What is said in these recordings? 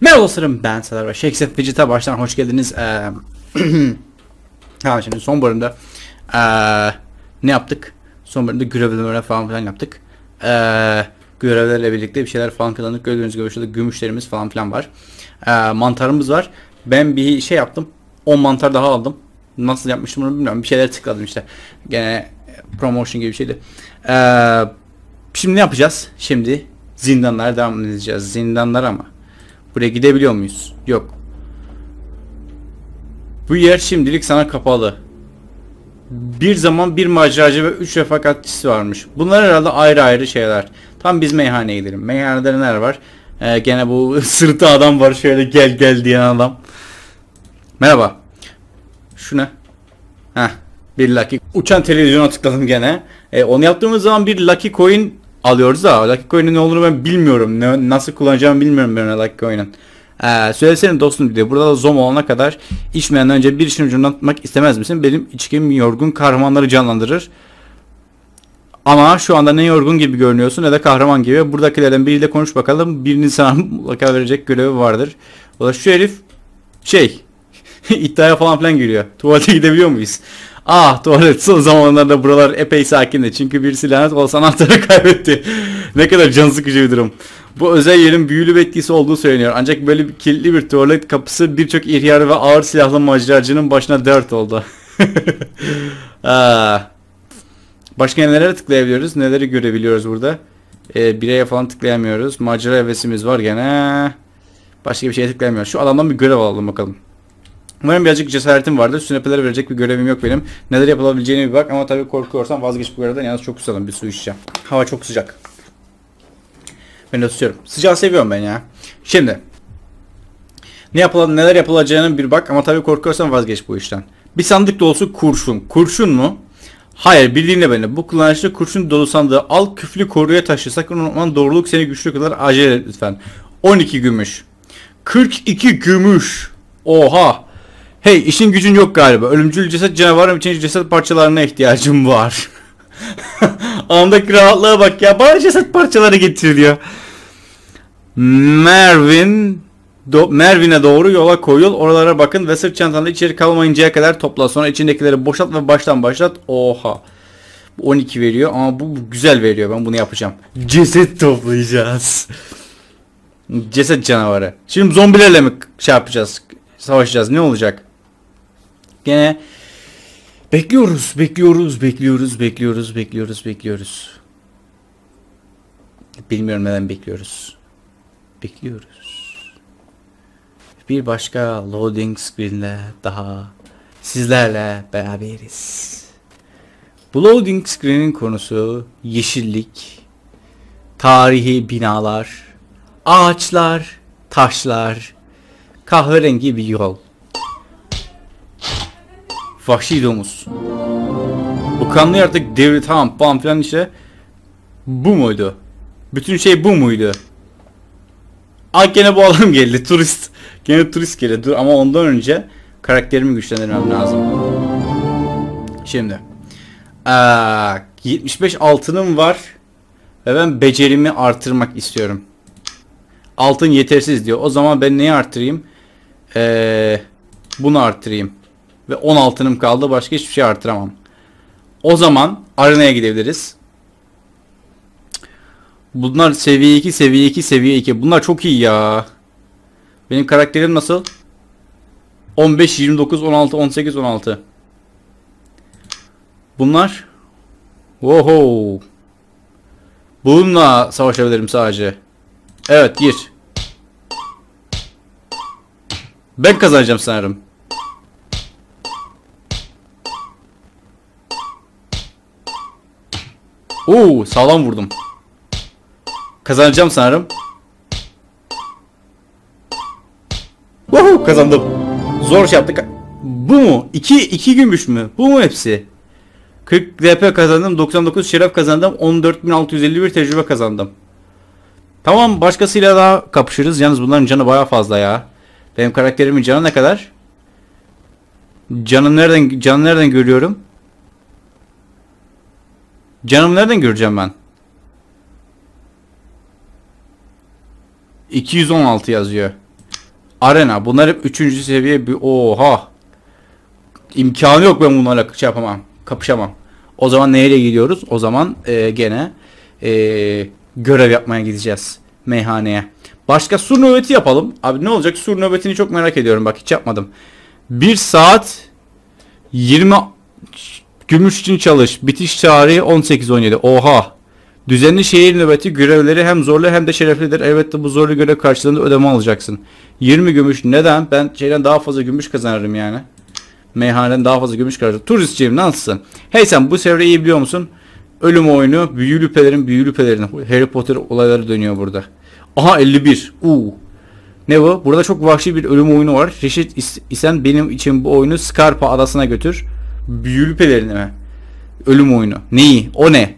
Merhaba dostlarım ben Sedat ve Shakespeare Fidget'a baştan hoş geldiniz. Ee, tamam şimdi son bölümde ee, ne yaptık? Son bölümde görevlemeler falan filan yaptık. Ee, görevlerle birlikte bir şeyler falan kazandık. Gördüğünüz gibi şurada gümüşlerimiz falan filan var. Ee, mantarımız var. Ben bir şey yaptım. 10 mantar daha aldım. Nasıl yapmıştım bunu bilmiyorum. Bir şeyler tıkladım işte. Gene promotion gibi bir şeydi. Ee, şimdi ne yapacağız? Şimdi zindanlara devam edeceğiz. Zindanlar ama. Buraya gidebiliyor muyuz? Yok. Bu yer şimdilik sana kapalı. Bir zaman bir maceracı ve üç refakatçisi varmış. Bunlar herhalde ayrı ayrı şeyler. Tam biz meyhaneye gidelim. Meyhanede neler var? Ee, gene bu sırtı adam var şöyle gel gel diyen adam. Merhaba. Şu ne? Heh. Bir lucky. Uçan televizyona tıkladım gene. Ee, onu yaptığımız zaman bir lucky coin alıyoruz da Lucky Coin'in ne olduğunu ben bilmiyorum. Ne, nasıl kullanacağımı bilmiyorum ben Lucky Coin'in. Ee, söylesene dostum diyor. Burada da zom olana kadar içmeden önce bir işin ucundan tutmak istemez misin? Benim içkim yorgun kahramanları canlandırır. Ama şu anda ne yorgun gibi görünüyorsun ne de kahraman gibi. Buradakilerden biriyle konuş bakalım. Birinin sana mutlaka verecek görevi vardır. O da şu herif şey iddiaya falan filan giriyor. Tuvalete gidebiliyor muyuz? Ah tuvalet son zamanlarda buralar epey sakindi. Çünkü birisi lanet olsa anahtarı kaybetti. ne kadar can sıkıcı bir durum. Bu özel yerin büyülü bir etkisi olduğu söyleniyor. Ancak böyle bir kilitli bir tuvalet kapısı birçok ihtiyar ve ağır silahlı maceracının başına dert oldu. ah. Başka nelere tıklayabiliyoruz? Neleri görebiliyoruz burada? Ee, bireye falan tıklayamıyoruz. Macera hevesimiz var gene. Başka bir şeye tıklayamıyoruz. Şu adamdan bir görev alalım bakalım. Umarım birazcık cesaretim vardır. Sünepelere verecek bir görevim yok benim. Neler yapılabileceğine bir bak ama tabii korkuyorsan vazgeç bu görevden. Yalnız çok susadım bir su içeceğim. Hava çok sıcak. Ben de tutuyorum. Sıcağı seviyorum ben ya. Şimdi. Ne yapılan, neler yapılacağını bir bak ama tabii korkuyorsan vazgeç bu işten. Bir sandık dolusu kurşun. Kurşun mu? Hayır bildiğinle beni. Bu kullanışlı kurşun dolu sandığı al küflü koruya taşı. Sakın unutma doğruluk seni güçlü kadar acele et lütfen. 12 gümüş. 42 gümüş. Oha. Hey işin gücün yok galiba. Ölümcül ceset canavarım için ceset parçalarına ihtiyacım var. Andaki rahatlığa bak ya. Bana ceset parçaları getiriliyor. Mervin do, Mervin'e doğru yola koyul. Oralara bakın ve sırt çantanı içeri kalmayıncaya kadar topla. Sonra içindekileri boşalt ve baştan başlat. Oha. 12 veriyor ama bu güzel veriyor. Ben bunu yapacağım. Ceset toplayacağız. Ceset canavarı. Şimdi zombilerle mi şey yapacağız? Savaşacağız. Ne olacak? Gene bekliyoruz, bekliyoruz, bekliyoruz, bekliyoruz, bekliyoruz, bekliyoruz. Bilmiyorum neden bekliyoruz. Bekliyoruz. Bir başka loading screen'le daha sizlerle beraberiz. Bu loading screen'in konusu yeşillik, tarihi binalar, ağaçlar, taşlar, kahverengi bir yol. Vahşi domuz. Bu kanlı yaratık devri tamam falan filan işte. Bu muydu? Bütün şey bu muydu? Aa gene bu adam geldi turist. Gene turist geldi. Dur ama ondan önce karakterimi güçlendirmem lazım. Şimdi. Aa, 75 altınım var. Ve ben becerimi artırmak istiyorum. Altın yetersiz diyor. O zaman ben neyi artırayım? Ee, bunu artırayım. Ve 10 altınım kaldı. Başka hiçbir şey artıramam. O zaman arenaya gidebiliriz. Bunlar seviye 2, seviye 2, seviye 2. Bunlar çok iyi ya. Benim karakterim nasıl? 15, 29, 16, 18, 16. Bunlar Woho. Bununla savaşabilirim sadece. Evet gir. Ben kazanacağım sanırım. Oo sağlam vurdum. Kazanacağım sanırım. Woohoo kazandım. Zor şey yaptık. Bu mu? 2 2 gümüş mü? Bu mu hepsi? 40 DP kazandım, 99 şeref kazandım, 14651 tecrübe kazandım. Tamam başkasıyla daha kapışırız. Yalnız bunların canı baya fazla ya. Benim karakterimin canı ne kadar? Canım nereden canı nereden görüyorum? Canım nereden göreceğim ben? 216 yazıyor. Arena. Bunlar hep 3. seviye bir oha. İmkanı yok ben bunlarla şey yapamam. Kapışamam. O zaman neyle gidiyoruz? O zaman e, gene e, görev yapmaya gideceğiz. Meyhaneye. Başka sur nöbeti yapalım. Abi ne olacak? Sur nöbetini çok merak ediyorum. Bak hiç yapmadım. 1 saat 20 gümüş için çalış. Bitiş tarihi 18-17. Oha. Düzenli şehir nöbeti görevleri hem zorlu hem de şereflidir. Elbette bu zorlu görev karşılığında ödeme alacaksın. 20 gümüş. Neden? Ben şeyden daha fazla gümüş kazanırım yani. Meyhaneden daha fazla gümüş kazanırım. Turistçiyim nasılsın? Hey sen bu sevreyi biliyor musun? Ölüm oyunu, büyülü pelerin büyülü pelerin. Harry Potter olayları dönüyor burada. Aha 51. Uuu. Ne bu? Burada çok vahşi bir ölüm oyunu var. Reşit is- isen benim için bu oyunu Scarpa adasına götür. Büyülü pelerini mi? Ölüm oyunu. Neyi? O ne?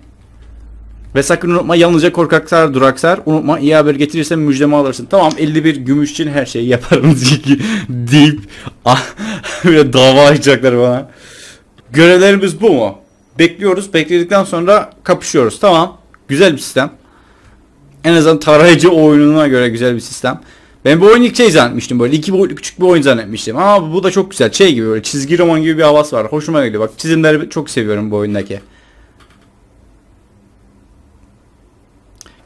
Ve sakın unutma yalnızca korkaklar duraksar. Unutma iyi haber getirirsen müjdemi alırsın. Tamam 51 gümüş için her şeyi yaparım deyip ah, böyle dava açacaklar bana. Görevlerimiz bu mu? Bekliyoruz. Bekledikten sonra kapışıyoruz. Tamam. Güzel bir sistem. En azından tarayıcı oyununa göre güzel bir sistem. Ben bu oyunu ilk şey zannetmiştim böyle iki boyutlu küçük bir oyun zannetmiştim ama bu da çok güzel şey gibi böyle çizgi roman gibi bir havası var hoşuma gidiyor bak çizimleri çok seviyorum bu oyundaki.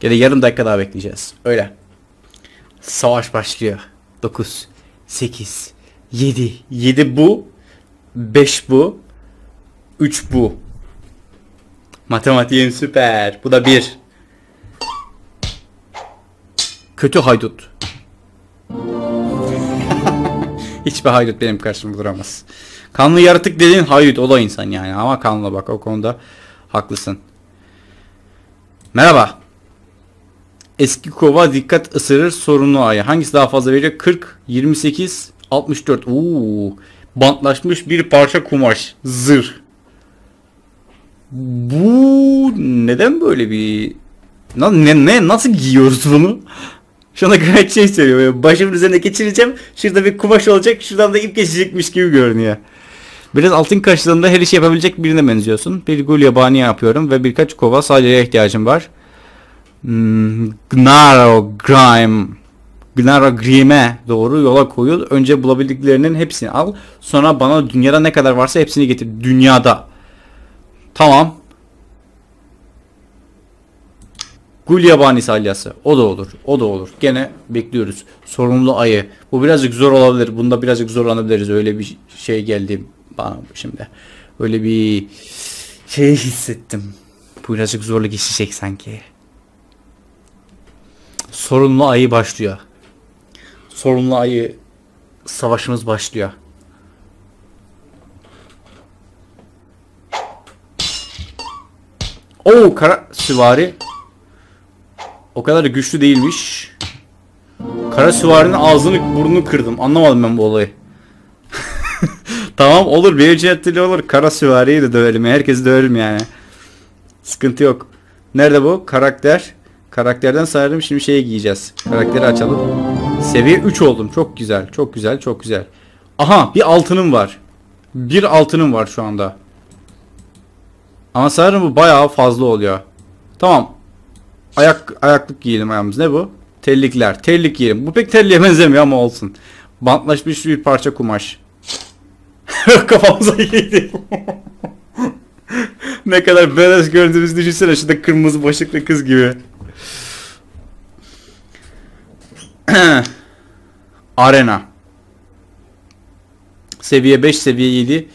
Gene yarım dakika daha bekleyeceğiz öyle. Savaş başlıyor. 9 8 7 7 bu 5 bu 3 bu Matematiğin süper. Bu da 1. Kötü haydut. Hiçbir haydut benim karşımda duramaz. Kanlı yaratık dediğin haydut o da insan yani ama kanlı bak o konuda haklısın. Merhaba. Eski kova dikkat ısırır sorunlu ayı. Hangisi daha fazla veriyor? 40, 28, 64. Uuu. Bantlaşmış bir parça kumaş. Zırh. Bu neden böyle bir ne, ne nasıl giyiyoruz bunu? Şu anda gayet şey söylüyor. Başımın üzerine geçireceğim. Şurada bir kumaş olacak. Şuradan da ip geçecekmiş gibi görünüyor. Biraz altın karşılığında her işi yapabilecek birine benziyorsun. Bir gul yabani yapıyorum ve birkaç kova salyaya ihtiyacım var. Hmm, Gnaro Grime Gnaro Grime'e doğru yola koyul. Önce bulabildiklerinin hepsini al. Sonra bana dünyada ne kadar varsa hepsini getir. Dünyada. Tamam. Gul yabani salyası. O da olur. O da olur. Gene bekliyoruz. Sorumlu ayı. Bu birazcık zor olabilir. Bunda birazcık zorlanabiliriz. Öyle bir şey geldi bana şimdi. Öyle bir şey hissettim. Bu birazcık zorlu geçecek sanki. Sorumlu ayı başlıyor. Sorumlu ayı savaşımız başlıyor. Oo kara süvari. O kadar da güçlü değilmiş. Kara süvarinin ağzını burnunu kırdım. Anlamadım ben bu olayı. tamam olur bir ücretli olur. Kara süvariyi de dövelim. Herkesi dövelim yani. Sıkıntı yok. Nerede bu? Karakter. Karakterden sayarım şimdi şeye giyeceğiz. Karakteri açalım. Seviye 3 oldum. Çok güzel. Çok güzel. Çok güzel. Aha bir altınım var. Bir altınım var şu anda. Ama sanırım bu bayağı fazla oluyor. Tamam. Ayak ayaklık giyelim ayağımız. Ne bu? Tellikler. Tellik giyelim. Bu pek telliye benzemiyor ama olsun. Bantlaşmış bir parça kumaş. Kafamıza giydi. ne kadar badass gördüğümüzü düşünsene. Şurada kırmızı başlıklı kız gibi. Arena. Seviye 5, seviye 7.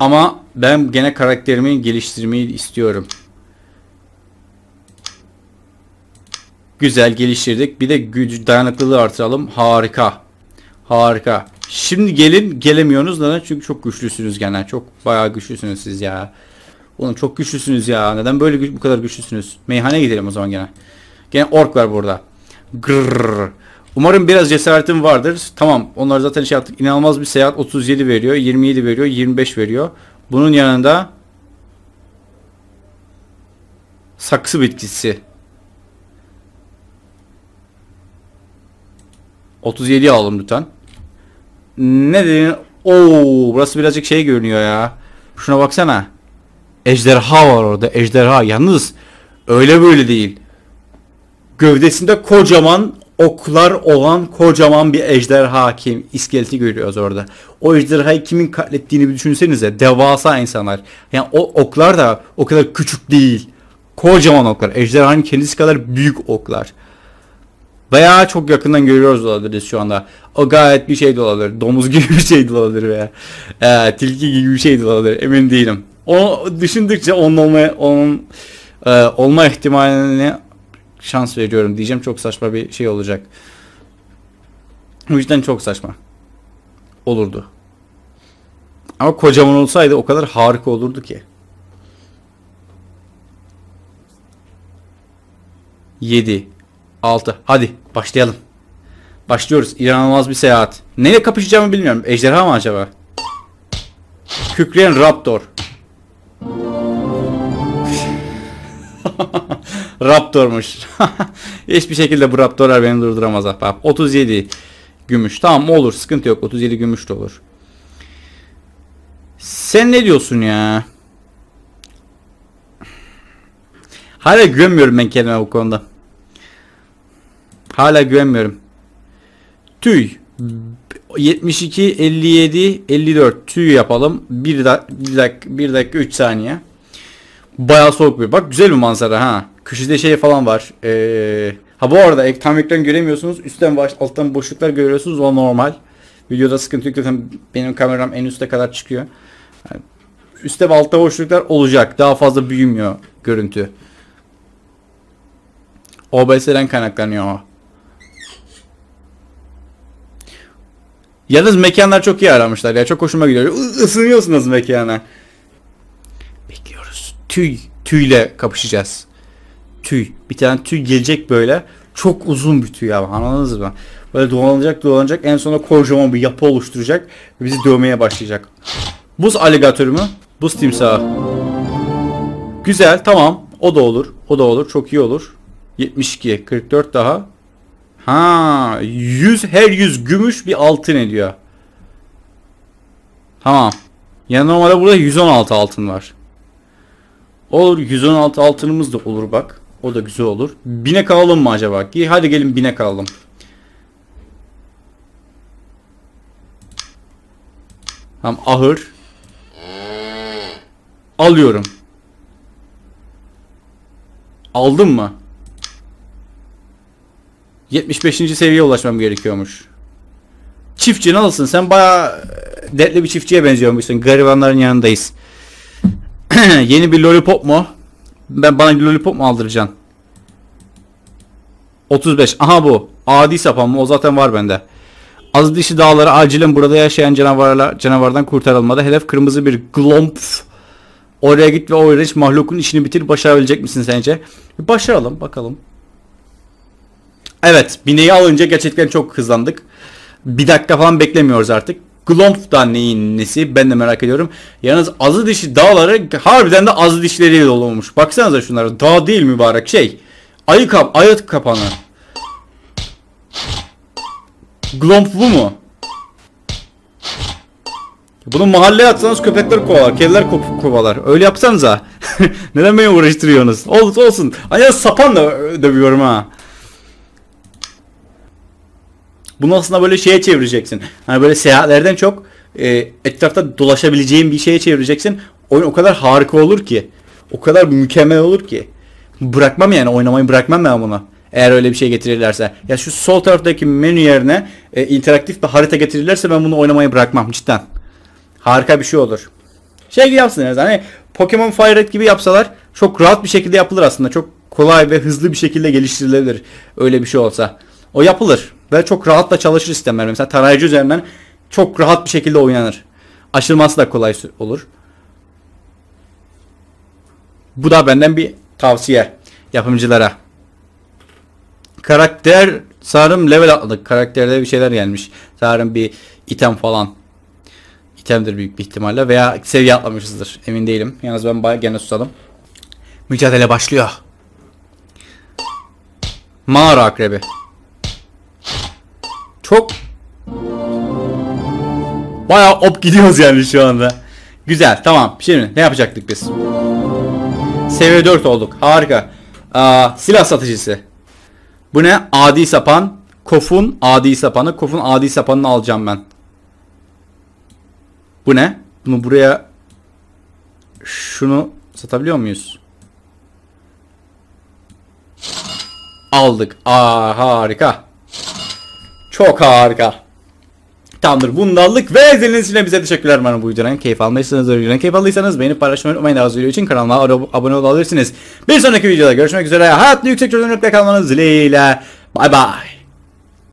Ama ben gene karakterimi geliştirmeyi istiyorum. Güzel geliştirdik. Bir de güç dayanıklılığı artıralım. Harika. Harika. Şimdi gelin gelemiyorsunuz neden? Çünkü çok güçlüsünüz gene. Çok bayağı güçlüsünüz siz ya. Oğlum çok güçlüsünüz ya. Neden böyle güç, bu kadar güçlüsünüz? Meyhane gidelim o zaman gene. Gene ork var burada. Grrr. Umarım biraz cesaretim vardır. Tamam onlar zaten şey yaptık. İnanılmaz bir seyahat 37 veriyor. 27 veriyor. 25 veriyor. Bunun yanında saksı bitkisi. 37 alalım lütfen. Ne dedin? Oo, burası birazcık şey görünüyor ya. Şuna baksana. Ejderha var orada. Ejderha. Yalnız öyle böyle değil. Gövdesinde kocaman oklar olan kocaman bir ejderha hakim iskeleti görüyoruz orada. O ejderhayı kimin katlettiğini bir düşünsenize. Devasa insanlar. Yani o oklar da o kadar küçük değil. Kocaman oklar. Ejderhanın kendisi kadar büyük oklar. Veya çok yakından görüyoruz olabiliriz şu anda. O gayet bir şey de olabilir. Domuz gibi bir şey de olabilir veya e, tilki gibi bir şey de olabilir. Emin değilim. Onu düşündükçe onun olma, onun e, olma ihtimaline şans veriyorum diyeceğim. Çok saçma bir şey olacak. Bu yüzden çok saçma. Olurdu. Ama kocaman olsaydı o kadar harika olurdu ki. 7 6 Hadi başlayalım. Başlıyoruz. İnanılmaz bir seyahat. Neyle kapışacağımı bilmiyorum. Ejderha mı acaba? Kükreyen Raptor. Raptor'muş. Hiçbir şekilde bu Raptorlar beni durduramaz ahbap. 37 gümüş. Tamam olur. Sıkıntı yok. 37 gümüş de olur. Sen ne diyorsun ya? Hala güvenmiyorum ben kendime bu konuda. Hala güvenmiyorum. Tüy. 72, 57, 54 tüy yapalım. 1 dakika, 1 dakika, 1 dakika 3 saniye. Bayağı soğuk bir. Bak güzel bir manzara ha. Köşede şey falan var. Ee, ha bu arada tam ekran göremiyorsunuz. Üstten baş, alttan boşluklar görüyorsunuz. O normal. Videoda sıkıntı yok. Zaten benim kameram en üste kadar çıkıyor. Yani üstte ve altta boşluklar olacak. Daha fazla büyümüyor görüntü. OBS'den kaynaklanıyor o. Yalnız mekanlar çok iyi aramışlar ya. Çok hoşuma gidiyor. Isınıyorsunuz mekana. Bekliyoruz. Tüy. Tüyle kapışacağız. Tüy. Bir tane tüy gelecek böyle. Çok uzun bir tüy abi. Anladınız mı? Böyle dolanacak dolanacak. En sonunda kocaman bir yapı oluşturacak. Ve bizi dövmeye başlayacak. Buz aligatörü mü? Buz timsahı. Güzel. Tamam. O da olur. O da olur. Çok iyi olur. 72. 44 daha. Ha, 100 her 100 gümüş bir altın ediyor. Tamam. Ya normalde burada 116 altın var. Olur 116 altınımız da olur bak. O da güzel olur. Bine kalalım mı acaba? Ki hadi gelin bine kalalım. Tamam ahır. Alıyorum. Aldın mı? 75. seviyeye ulaşmam gerekiyormuş. Çiftçi nasılsın? Sen baya dertli bir çiftçiye benziyormuşsun. Garibanların yanındayız. Yeni bir lollipop mu? Ben bana bir lollipop mu aldıracaksın? 35. Aha bu. Adi sapan mı? O zaten var bende. Az dişi dağları acilen burada yaşayan canavarlar canavardan kurtarılmadı. Hedef kırmızı bir glomp. Oraya git ve o iğrenç mahlukun işini bitir. Başarabilecek misin sence? Başaralım bakalım. Evet bineği alınca gerçekten çok hızlandık. Bir dakika falan beklemiyoruz artık. Glomp da neyin nesi ben de merak ediyorum. Yalnız azı dişi dağları harbiden de azı dişleriyle doluymuş. Baksanıza şunlara dağ değil mübarek şey. Ayı kap, ayı kapanı. Glomp bu mu? Bunu mahalleye atsanız köpekler kovalar, kediler ko- kovalar. Öyle yapsanıza. Neden beni uğraştırıyorsunuz? Olsun olsun. Ay sapan da dövüyorum ha. Bunu aslında böyle şeye çevireceksin. Hani böyle seyahatlerden çok e, etrafta dolaşabileceğin bir şeye çevireceksin. Oyun o kadar harika olur ki. O kadar mükemmel olur ki. Bırakmam yani oynamayı bırakmam ben bunu. Eğer öyle bir şey getirirlerse. Ya şu sol taraftaki menü yerine e, interaktif bir harita getirirlerse ben bunu oynamayı bırakmam cidden. Harika bir şey olur. Şey gibi yapsın yani hani Pokemon Fire Red gibi yapsalar çok rahat bir şekilde yapılır aslında. Çok kolay ve hızlı bir şekilde geliştirilebilir. Öyle bir şey olsa. O yapılır. Ve çok rahat da çalışır sistemler. Mesela tarayıcı üzerinden çok rahat bir şekilde oynanır. Aşılması da kolay olur. Bu da benden bir tavsiye yapımcılara. Karakter sanırım level atladık. Karakterde bir şeyler gelmiş. Sanırım bir item falan. İtemdir büyük bir ihtimalle veya seviye atlamışızdır. Emin değilim. Yalnız ben bayağı gene susadım. Mücadele başlıyor. Mağara akrebi. Çok Bayağı op gidiyoruz yani şu anda. Güzel tamam. Şimdi ne yapacaktık biz? Seviye 4 olduk. Harika. Aa, silah satıcısı. Bu ne? Adi sapan. Kof'un adi sapanı. Kof'un adi sapanını alacağım ben. Bu ne? Bunu buraya şunu satabiliyor muyuz? Aldık. Aa harika. Çok harika. Tamamdır bunu da aldık ve izlediğiniz için bize teşekkürler bana bu videodan keyif almışsınız. Videodan keyif aldıysanız beğenip paylaşmayı unutmayın. Daha video için kanalıma abone olabilirsiniz. Bir sonraki videoda görüşmek üzere. Hayatlı yüksek çözünürlükle kalmanız dileğiyle. Bay bay.